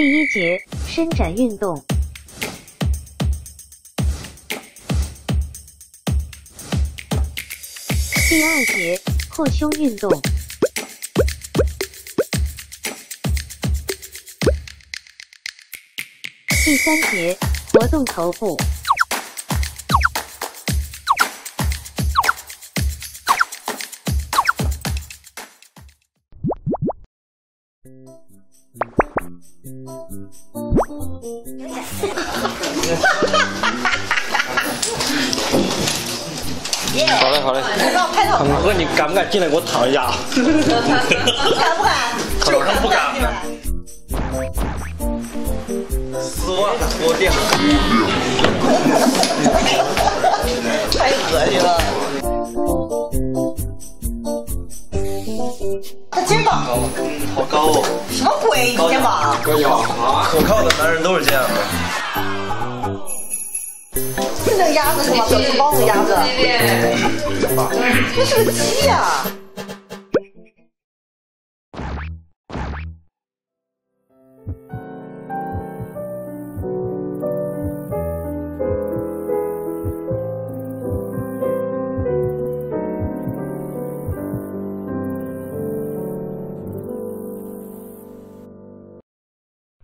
第一节伸展运动。第二节扩胸运动。第三节活动头部。好嘞好嘞，看哥你敢不敢进来给我躺一下？敢不敢？丝袜脱掉，太恶心了。他肩膀好高哦！什么鬼？肩膀？可靠的男人都是这样的。是那个鸭子是吗？小吃包的鸭子。这是个鸡呀。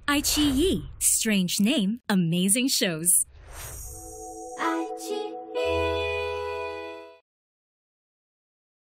Ai Chi Yi, strange name, amazing shows.